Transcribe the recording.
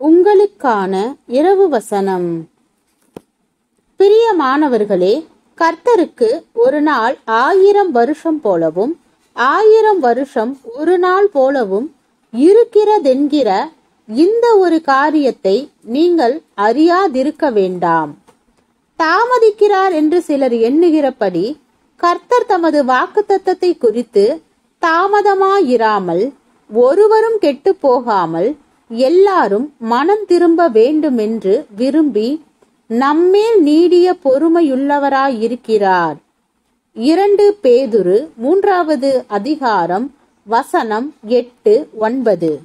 உங்களுக்கான இரவு வசனம். பிரியமானவர்களே கர்த்தருக்கு ஒரு நாள் ஆயிரம் வருஷம் போலவும் ஆயிரம் வருஷம் ஒரு நாள் போலவும் இருக்கிறதென்கிற இந்த ஒரு காரியத்தை நீங்கள் அறியாதிருக்க வேண்டாம். தாமதிக்கிறார் என்று சிலர் எண்ணுகிறபடி கர்த்தர் தமது வாக்குத்தத்தத்தை குறித்து தாமதமாயிராமல் ஒருவரும் கெட்டு போகாமல் எல்லாரும் மனம் திரும்ப வேண்டுமென்று விரும்பி நம்மேல் நீடிய பொறுமையுள்ளவராயிருக்கிறார். இரண்டு பேதுரு மூன்றாவது அதிகாரம் வசனம் எட்டு ஒன்பது.